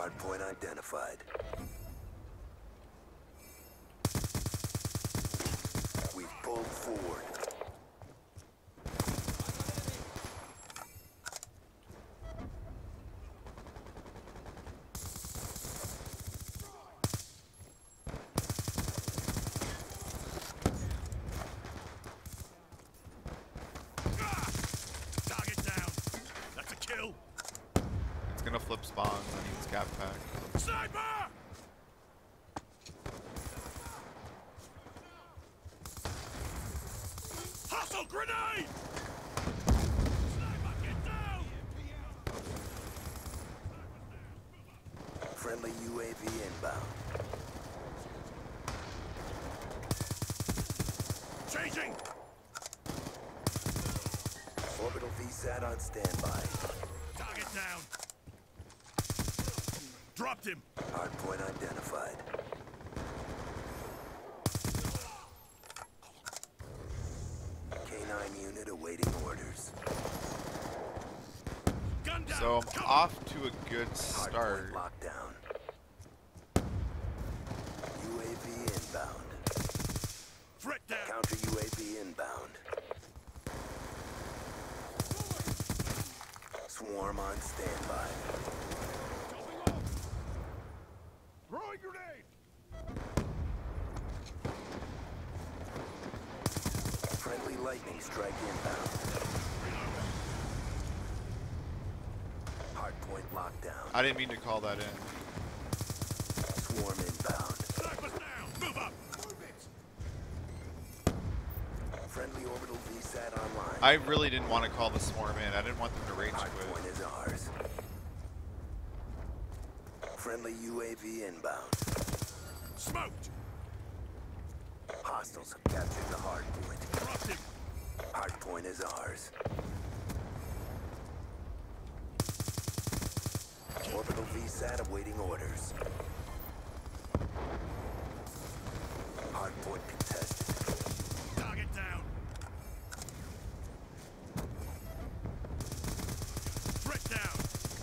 Hardpoint identified. We've pulled forward. Target down. That's a kill. It's gonna flip spawns. I need scat pack. Sniper! Hustle grenade! Sniper, get down! Friendly UAV inbound. Changing! Orbital VSAT on standby. Target down. Dropped him. Hardpoint identified. K-9 unit awaiting orders. Gun down. So I'm off to a good Hardpoint start. lockdown. UAV inbound. Threat down. Counter UAV inbound. Swarm on standby. Throwing grenade. Friendly strike inbound. Hardpoint lockdown. I didn't mean to call that in. Swarm inbound. Move up. Friendly orbital VSAT online. I really didn't want to call the swarm in. I didn't want them to rage quit. Hardpoint is ours. Friendly UAV inbound. Smoked. Hostiles have captured the hardpoint. Dropped him. Hardpoint is ours. Orbital VSAT awaiting orders. Hardpoint contested. Target down. Threat down.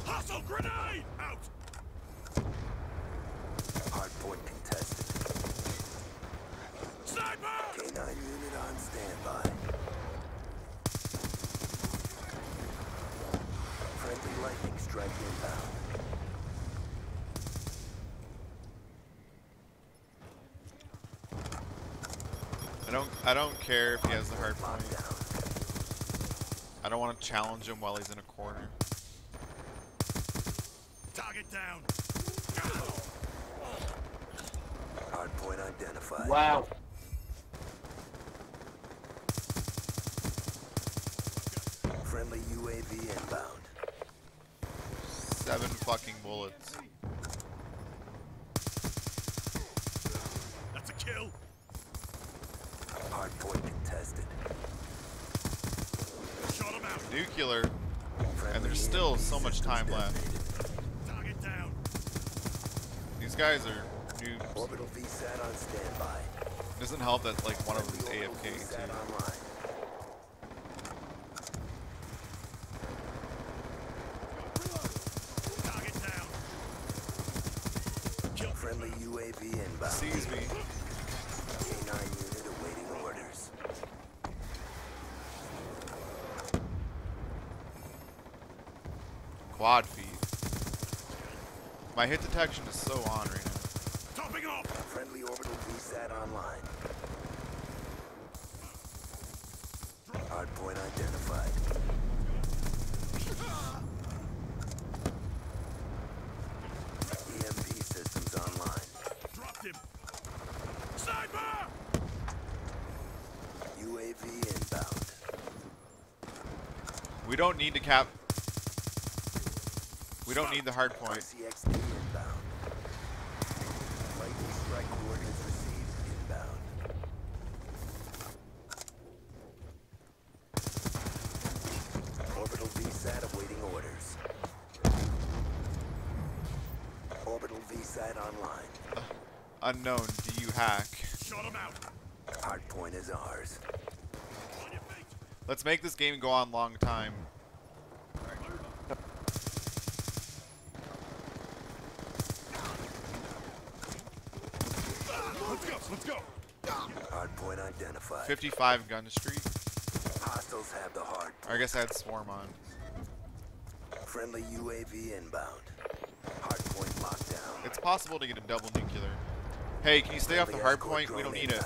Hustle grenade. Out. Hardpoint contested. Sniper. K-9 unit on standby. Friendly lightning strike inbound. I don't. I don't care if he has the hard point. I don't want to challenge him while he's in a corner. Target down. Hardpoint identified. Wow. Friendly UAV inbound. Seven fucking bullets. That's a kill. Hardpoint contested. Shot him out. Nuclear. And there's still so much time left. Target down. These guys are noobs. Orbital VSAT on standby. Doesn't help that like one of them's Friendly orbital AFK too. Quad feed. My hit detection is so on right now. Topping off. Friendly orbital VSAT online. Hardpoint identified. EMP systems online. Dropped him. Sniper. UAV inbound. We don't need to cap. We don't need the hard point. RCXD inbound. Lightning strike coordinates received inbound. Orbital VSAT awaiting orders. Orbital VSAT online. Unknown. Do you hack? Shot him out. Hardpoint is ours. On your feet. Let's make this game go on long time. Let's go. Hardpoint identified. 55 gun streak. Hostiles have the hard. Or I guess I had swarm on. Friendly UAV inbound. Hardpoint locked down. It's possible to get a double nuclear. Hey, can you stay off the Friendly hard point? We don't need it.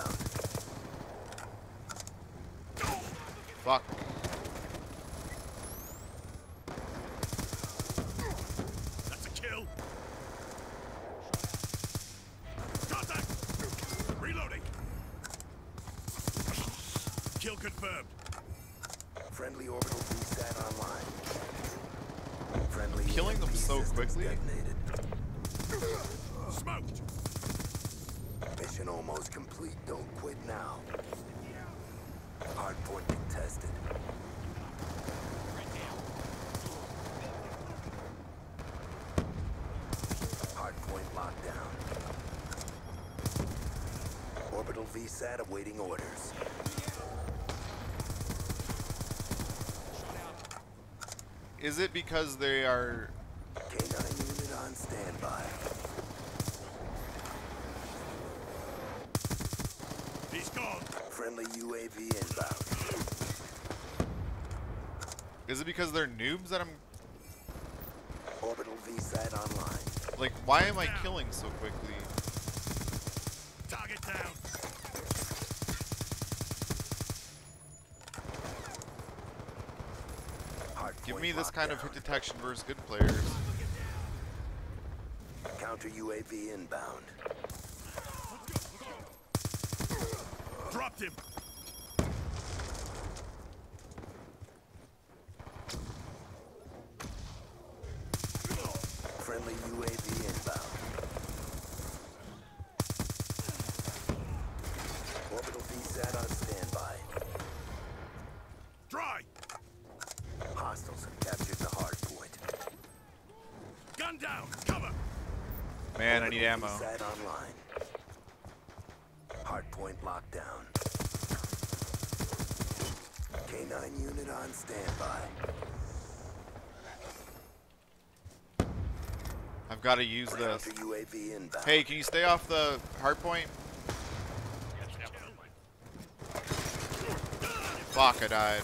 Fuck. That's a kill. Contact. Reloading. Kill confirmed. Friendly orbital VSAT online. Friendly Killing them so systems quickly? Detonated. Smoked. Mission almost complete. Don't quit now. Hardpoint contested. Hardpoint locked down. Orbital VSAT awaiting orders. Is it because they are... K9 unit on standby. He's gone. Friendly UAV inbound. Is it because they're noobs that I'm... Orbital VSAT online. Like, why am I killing so quickly? Target down. Hardpoint Give me this locked kind of hit detection versus good players. Counter UAV inbound. Dropped him. Friendly UAV inbound. Orbital VSAT on standby. Dry. Hostiles have captured the hard point. Gun down. Cover. Man, I need Orbital ammo. VSAT online. Hardpoint lockdown. K9 unit on standby. I've got to use this. UAV. Hey, can you stay off the hard point? Fuck, I died.